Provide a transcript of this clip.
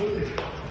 included.